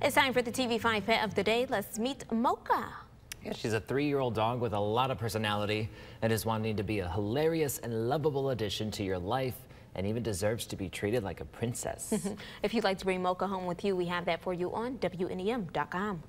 It's time for the TV5 pet of the day. Let's meet Mocha. Yeah, she's a three-year-old dog with a lot of personality and is wanting to be a hilarious and lovable addition to your life and even deserves to be treated like a princess. if you'd like to bring Mocha home with you, we have that for you on WNEM.com.